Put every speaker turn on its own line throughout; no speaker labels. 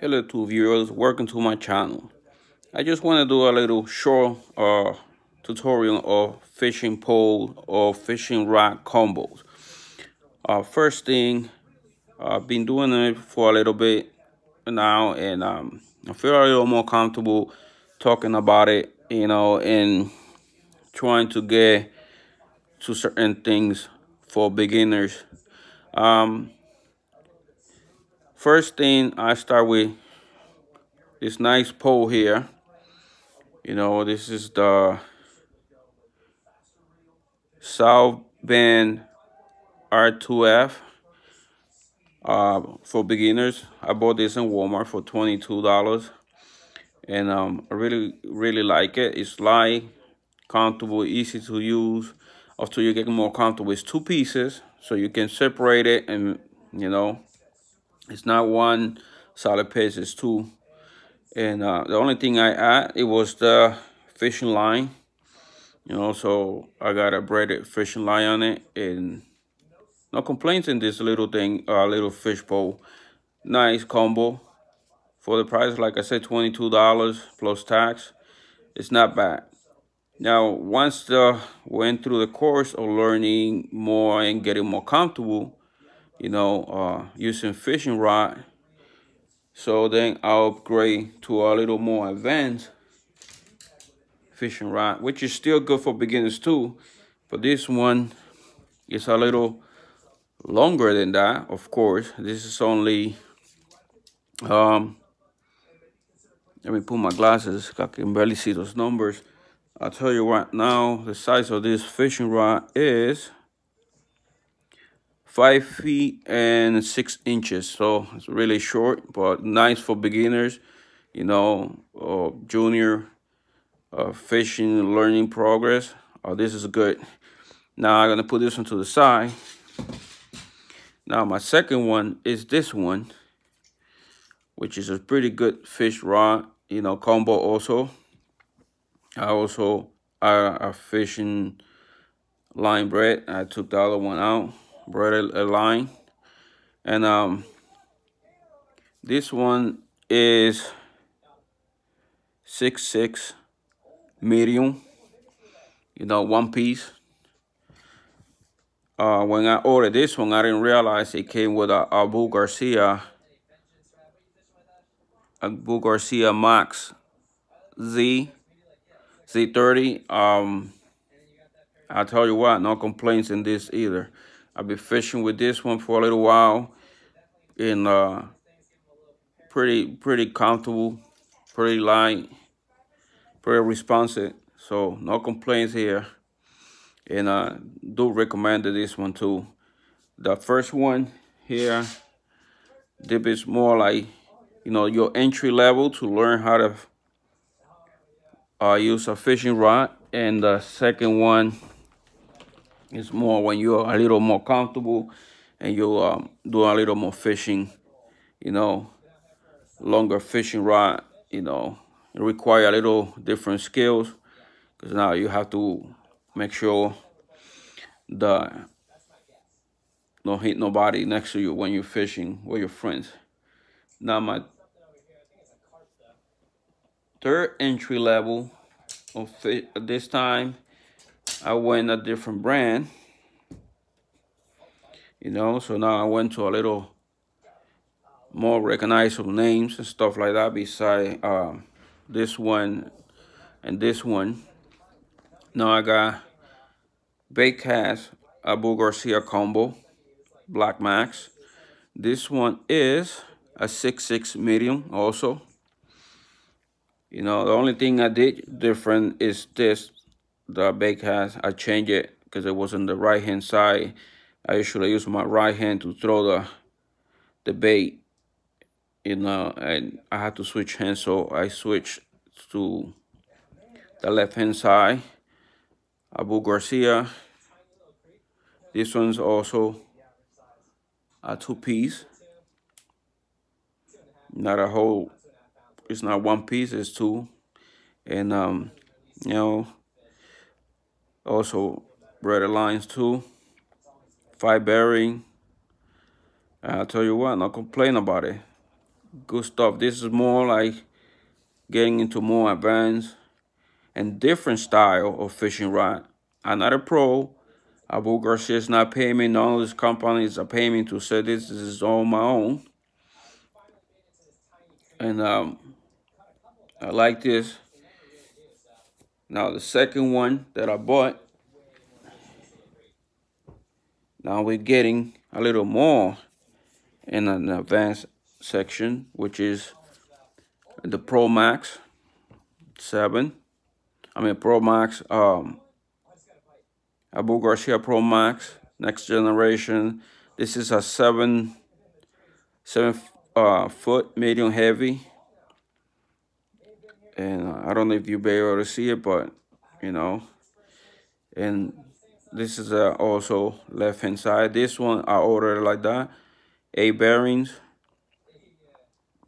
Hello to viewers, welcome to my channel. I just want to do a little short uh, tutorial of fishing pole or fishing rod combos. Uh, first thing, I've been doing it for a little bit now and um, I feel a little more comfortable talking about it, you know, and trying to get to certain things for beginners. Um, First thing I start with this nice pole here. You know, this is the South Bend R2F uh, for beginners. I bought this in Walmart for $22. And um, I really, really like it. It's light, comfortable, easy to use. After you get more comfortable, it's two pieces. So you can separate it and, you know, it's not one solid piece, it's two. And uh, the only thing I add, it was the fishing line. You know, so I got a braided fishing line on it. And no complaints in this little thing, uh, little fish pole. Nice combo. For the price, like I said, $22 plus tax. It's not bad. Now, once the went through the course of learning more and getting more comfortable, you know, uh, using fishing rod. So then I'll upgrade to a little more advanced fishing rod, which is still good for beginners too. But this one is a little longer than that, of course. This is only, um, let me put my glasses, I can barely see those numbers. I'll tell you right now, the size of this fishing rod is five feet and six inches. So it's really short but nice for beginners you know uh, junior uh, fishing learning progress. Oh this is good. Now i'm gonna put this one to the side. Now my second one is this one which is a pretty good fish rod you know combo also. I also a fishing line braid i took the other one out a line. And um this one is six six medium you know one piece. Uh when i ordered this one i didn't realize it came with a abu garcia abu garcia max z z30 um i'll tell you what no complaints in this either I've been fishing with this one for a little while and uh, pretty pretty comfortable, pretty light, pretty responsive. So no complaints here. And I uh, do recommend this one too. The first one here, dip is more like, you know, your entry level to learn how to uh, use a fishing rod. And the second one it's more when you're a little more comfortable and you um, do a little more fishing, you know, longer fishing rod, you know, it require a little different skills because now you have to make sure that don't hit nobody next to you when you're fishing with your friends. Now my third entry level of this time I went a different brand. You know, so now I went to a little more recognizable names and stuff like that beside um, this one and this one. Now I got Baitcast Abu Garcia combo, Black Max. This one is a 6.6 medium also. You know, the only thing I did different is this the has. I changed it because it was on the right hand side. I usually use my right hand to throw the the bait, you know, and I had to switch hands, so I switched to the left hand side. Abu Garcia. This one's also a two piece. Not a whole, it's not one piece, it's two. And, um, you know, also braided lines too five bearing i'll tell you what not complain about it good stuff. This is more like getting into more advanced and different style of fishing rod. I'm not a pro. Abu Garcia is not paying me. None of these companies are paying me to say this. This is all my own. And um, I like this. Now the second one that I bought. Now we're getting a little more in an advanced section, which is the Pro Max 7. I mean Pro Max um Abu Garcia Pro Max next generation. This is a seven seven uh, foot medium heavy. And I don't know if you'll be able to see it, but you know. And this is uh, also left hand side. This one I ordered like that. A bearings.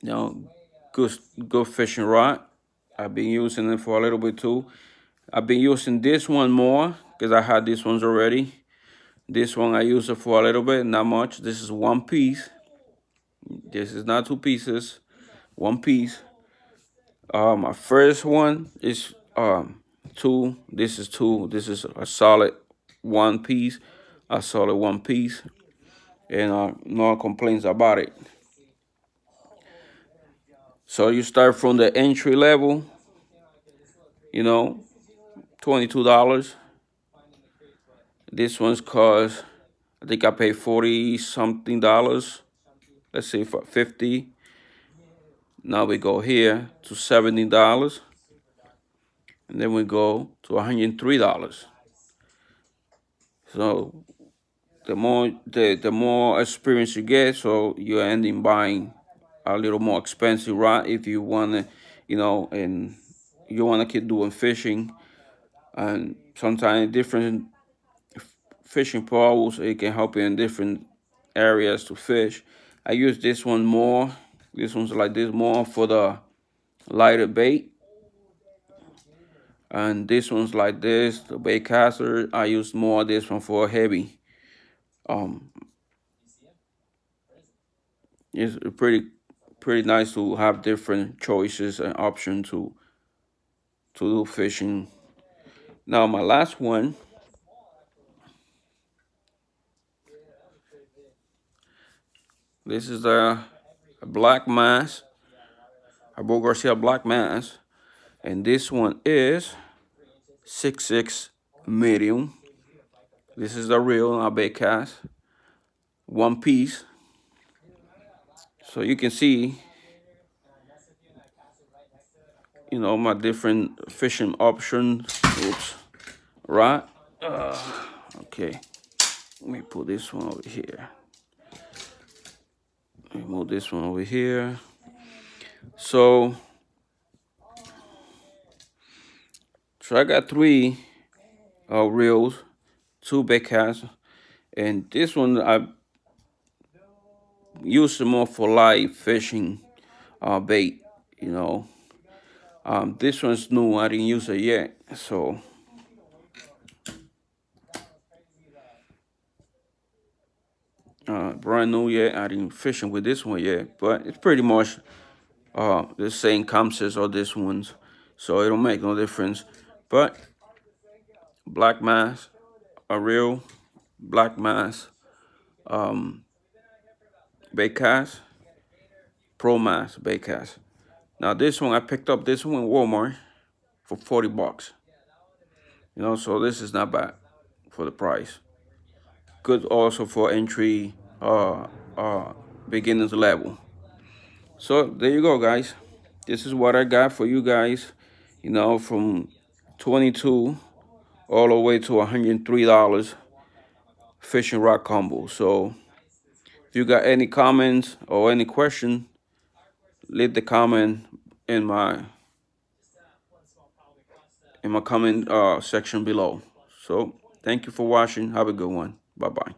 You know, good good fishing rod. I've been using it for a little bit too. I've been using this one more because I had these ones already. This one I use it for a little bit, not much. This is one piece. This is not two pieces, one piece. Uh, my first one is um, two. This is two. This is a solid one piece, a solid one piece, and uh, no complaints about it. So you start from the entry level, you know, $22. This one's cost, I think I paid 40 something dollars. Let's say for 50. Now we go here to $70. And then we go to $103. So the more the, the more experience you get, so you're ending buying a little more expensive rod if you want to, you know, and you want to keep doing fishing and sometimes different fishing poles it can help you in different areas to fish i use this one more this one's like this more for the lighter bait. And this one's like this the bait caster. I use more this one for heavy. Um it's pretty pretty nice to have different choices and options to to do fishing. Now my last one this is a Black Max a Abu Garcia Black Max and this one is six six medium this is the reel not bait cast one piece so you can see you know, my different fishing options. Oops. Right. Uh, okay. Let me put this one over here. Let me move this one over here. So, so I got three uh, reels, two bait casts, and this one I use more for live fishing uh, bait, you know. Um, this one's new, I didn't use it yet, so. Uh, brand new yet, I didn't fishing with this one yet, but it's pretty much uh, the same concepts of this ones, so it don't make no difference. But Black Max, a real Black Max, um, bait cast, Pro Max bait cast. Now this one, I picked up this one in Walmart for 40 bucks. You know, so this is not bad for the price. Good also for entry, uh, uh, beginners level. So there you go, guys. This is what I got for you guys. You know, from 22 all the way to $103 fishing rod combo. So if you got any comments or any question, leave the comment in my in my comment uh, section below. So thank you for watching. Have a good one. Bye bye.